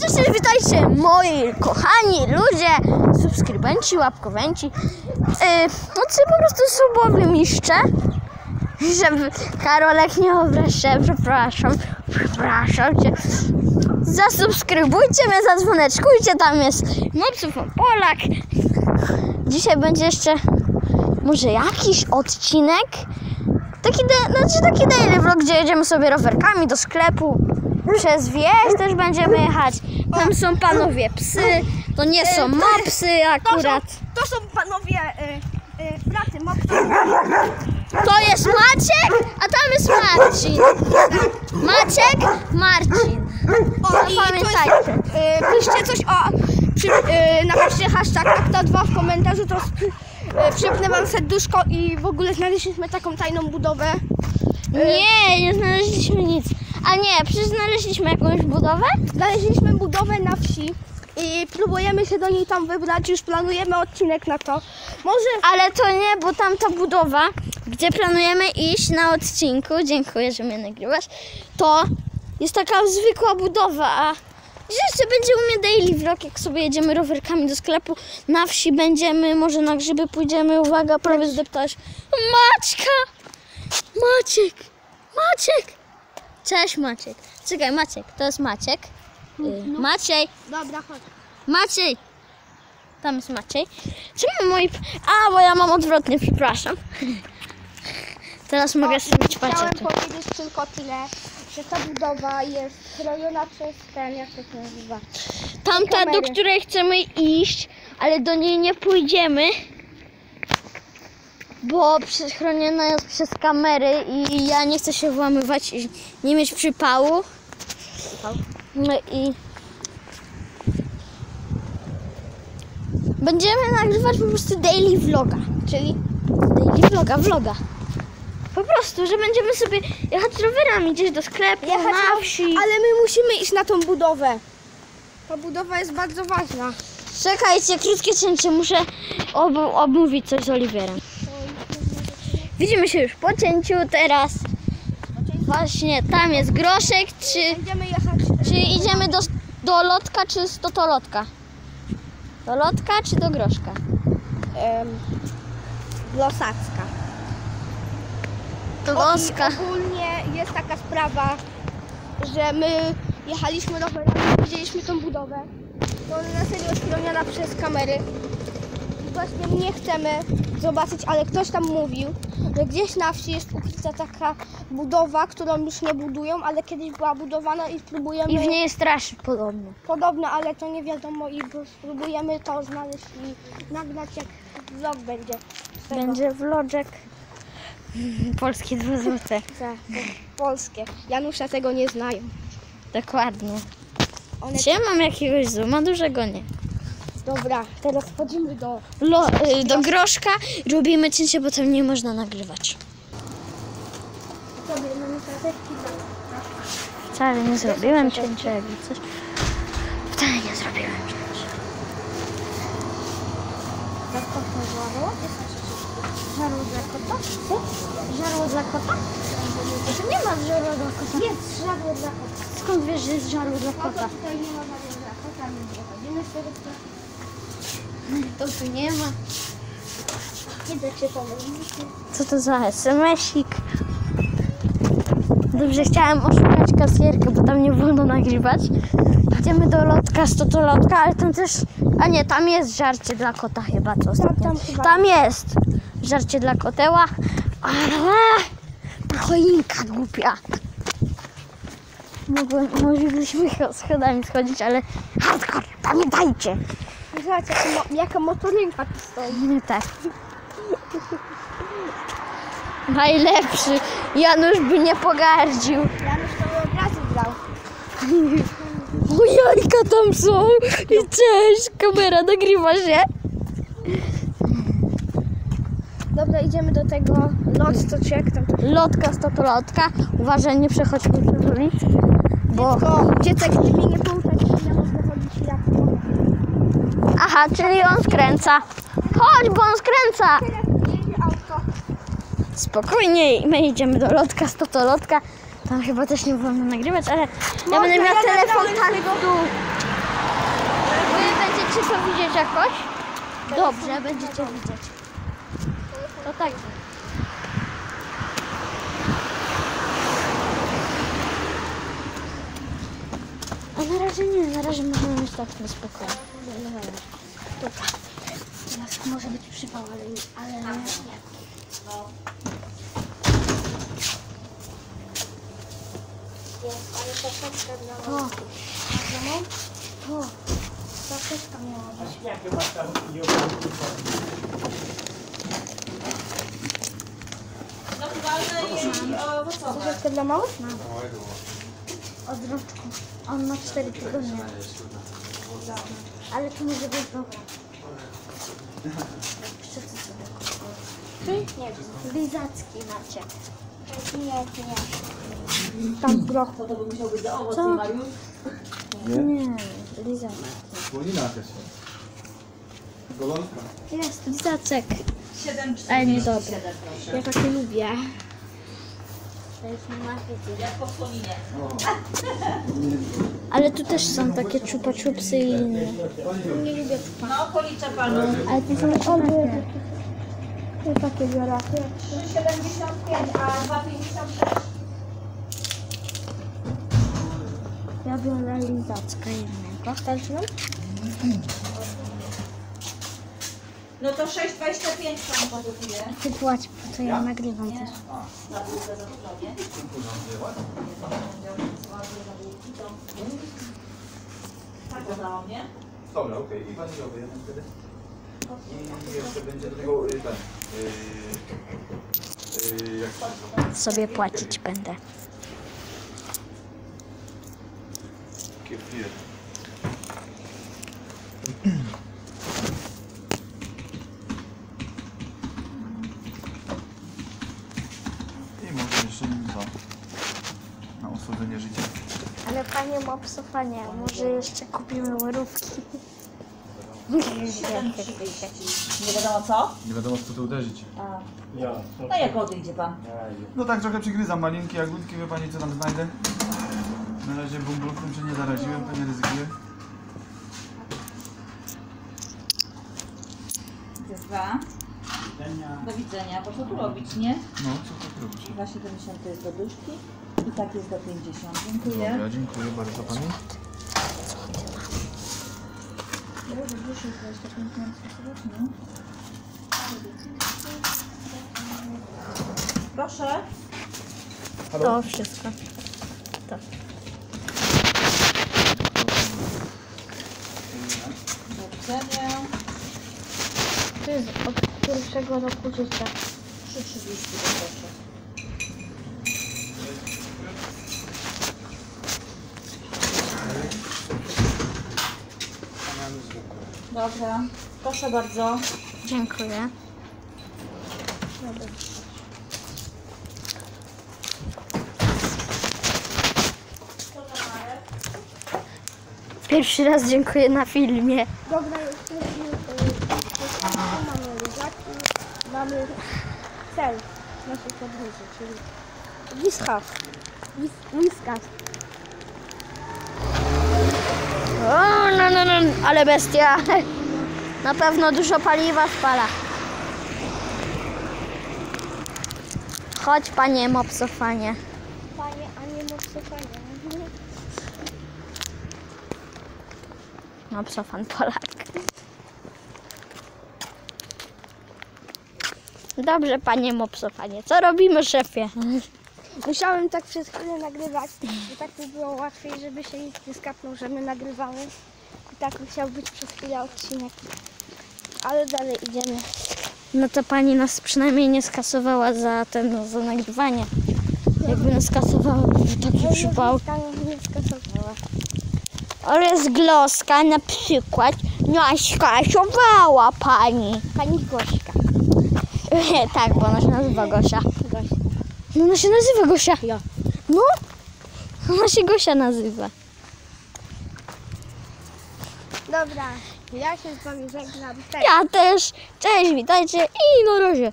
Cześć, witajcie moi kochani ludzie, subskrybenci, łapkowenci. Yy, no czy po prostu subowy miszcze, żeby Karolek nie obraź przepraszam, przepraszam cię. Zasubskrybujcie mnie, zadzwoneczkujcie, tam jest Mopsów Polak. Dzisiaj będzie jeszcze może jakiś odcinek, taki, de, znaczy taki daily vlog, gdzie jedziemy sobie rowerkami do sklepu. Przez wieś też będziemy jechać. Tam są panowie psy. To nie są mopsy akurat. To są panowie y, y, braty mopsy. To jest Maciek, a tam jest Marcin. Maciek, Marcin. O, i to jest, y, piszcie coś o... Przy, y, napiszcie hashtag akta2 w komentarzu, to y, przypnę wam serduszko i w ogóle znaleźliśmy taką tajną budowę. Nie, nie znaleźliśmy nic. A nie, przecież znaleźliśmy jakąś budowę? Znaleźliśmy budowę na wsi i próbujemy się do niej tam wybrać, już planujemy odcinek na to. Może Ale to nie, bo tamta budowa, gdzie planujemy iść na odcinku, dziękuję, że mnie nagrywasz, to jest taka zwykła budowa, a jeszcze będzie u mnie daily vlog, jak sobie jedziemy rowerkami do sklepu, na wsi będziemy, może na grzyby pójdziemy, uwaga, prawie zdeptałeś. Maćka! Maciek! Maciek! Cześć Maciek. Czekaj, Maciek, to jest Maciek. Y, Maciej! Dobra, chodź. Maciej! Tam jest Maciej. Czemu moi... A, bo ja mam odwrotnie, przepraszam. Teraz mogę zrobić Chciałem patrzeć. powiedzieć tylko tyle, że ta budowa jest chroniona przez ten, jak to się nazywa? Tamta, do której chcemy iść, ale do niej nie pójdziemy, bo chroniona jest przez kamery i ja nie chcę się włamywać i nie mieć przypału. No i będziemy nagrywać po prostu daily vloga, czyli daily vloga, vloga. Po prostu, że będziemy sobie jechać rowerami gdzieś do sklepu, Jechać na wsi. Ale my musimy iść na tą budowę. Ta budowa jest bardzo ważna. Czekajcie, krótkie cięcie, muszę ob obmówić coś z Oliwierem. Widzimy się już po cięciu teraz. Właśnie, tam jest groszek, czy, jechać. czy idziemy do, do lotka, czy do tolotka? Do lotka, czy do groszka? Losacka. Loska. Ogólnie jest taka sprawa, że my jechaliśmy rowerami, widzieliśmy tą budowę. To ona na serio jest chroniona przez kamery. Właśnie nie chcemy zobaczyć, ale ktoś tam mówił, że gdzieś na wsi jest ukryta taka budowa, którą już nie budują, ale kiedyś była budowana i spróbujemy... I w niej straszy podobno. Podobno, ale to nie wiadomo i spróbujemy to znaleźć i nagrać jak vlog będzie. Będzie vlogek. Polskie dwa złote. Tak, to polskie. Janusza tego nie znają. Dokładnie. One... Czy ja mam jakiegoś zooma? Dużego nie. Dobra, teraz wchodzimy do... Lo, y, do groszka robimy cięcie, bo tam nie można nagrywać. Sobie mamy karteczki Wcale nie zrobiłem cięcia, jakby coś. Wcale nie zrobiłem cięcia. za kota żarło. Żarło dla kota? Co? Żarło dla kota? To nie ma żarła dla kota. Jest żarło dla kota. Skąd wiesz, że jest żarło dla Kota kota? tutaj nie ma żarło dla kota, nie chodzimy z tego. To tu nie ma. Cię pomylić. Co to za SMS-ik? Dobrze, chciałem oszukać kasjerkę, bo tam nie wolno nagrywać. Idziemy do lotka, z to lotka, ale tam też... A nie, tam jest żarcie dla kota chyba, co ostatnio. tam chyba- Tam jest żarcie dla koteła. Ale choinka głupia. Mogłem, moglibyśmy cho- schodami schodzić, ale hardcore, pamiętajcie. Zobacz, jaka, mo- jaka motorynka tu stoi. Nie tak. Najlepszy. Janusz by nie pogardził. Janusz to by od razu brał. O jajka tam są. I cześć, kamera nagrywa się. Dobra, idziemy do tego lot, co czy jak tam to Lotka, stotolotka. Uważaj, nie przechodźmy przez ulicę. Bo... Dziecko, dziecek, ty mnie nie pouczać, ja można chodzić jak Aha, czyli on skręca. Chodź, bo on skręca. Spokojnie, my idziemy do lotka, stotolotka. Tam chyba też nie wolno nagrywać, ale ja będę miała telefon z tego- tu. Będziecie to widzieć jakoś? Dobrze, będziecie widzieć. To tak. A na razie nie, na razie możemy mieć tak na spokojnie. Dobra. Teraz może być przypał, ale, ale nie. Ale troszeczkę dla To. To. Troszeczkę miała być. Jakie masz tam? Troszeczkę dla małych? Od roczku. On ma 4 tygodnie. Ale to może być. Jeszcze co sobie? Nie wiem. Lizacki macie. Nie, nie. Tam groch. Co to by musiał być za owoc, Co? Mariusz? Nie, lizacki. Słonina jakaś. Golonka. Jest, lizacek. 7 Ale nie dobre. Ja takie lubię. To. Jak po słoninie. Ale tu też są takie czupa czupsy i inne. Nie lubię czupa. No, policzę panu. Ale to są takie. Ja takie ty? 3,75, a 2,56. Ja biorę lizacka jednego. Starczy nam? No to 6,25 pan produkuje. Ty płać, to ja nagrywam też. Na. Tak nie? Dobra, okej. I waniliowy jeden wtedy. I jeszcze będzie do tego y, ten. y, y, Jak? Sobie płacić będę. Kefir. Dwa. Na osłodzenie życia. Ale panie mopsofanie, może jeszcze kupimy łorówki. Nie wiadomo co? Nie wiadomo co tu uderzyć. A. Ja. No jak odejdzie pan? No tak trochę przygryzam malinki, jagódki, wie pani co tam znajdę. Na razie bumblówką się nie zaraziłem, to nie ryzykuję. Gdzie dwa. Do widzenia. Po co tu robić, nie? No, co tak robić? 2,70 to jest do duszki i tak jest do 50. Dziękuję. Dobra, dziękuję bardzo pani. Proszę. To wszystko. Do widzenia. To jest od pierwszego roku życia. 3,30 proszę. Dobra, proszę bardzo. Dziękuję. Pierwszy raz dziękuję na filmie. Dobra, jesteśmy. Cel naszej podróży, czyli Whiskas. Whis- Whiskas. O, no, no, no, ale bestia. Na pewno dużo paliwa spala. Chodź, panie mopsofanie. Panie, a nie mopsofanie. Mopsofan Polak. Dobrze, panie mopsofanie. Co robimy, szefie? Musiałem tak przez chwilę nagrywać, bo tak by było łatwiej, żeby się nikt nie skapnął, że my nagrywamy. I tak musiał być przez chwilę odcinek. Ale dalej idziemy. No to pani nas przynajmniej nie skasowała za ten, za nagrywanie. Jakby nas skasowała, to by taki przypał. Nie skasowała. Oraz gloska na przykład nas skasowała pani. Pani Gośka. Tak, bo ona się nazywa Gosia. Gosia. No ona się nazywa Gosia. Ja. No, ona się Gosia nazywa. Dobra, ja się z wami żegnam. Cześć. Ja też. Cześć, witajcie i na razie.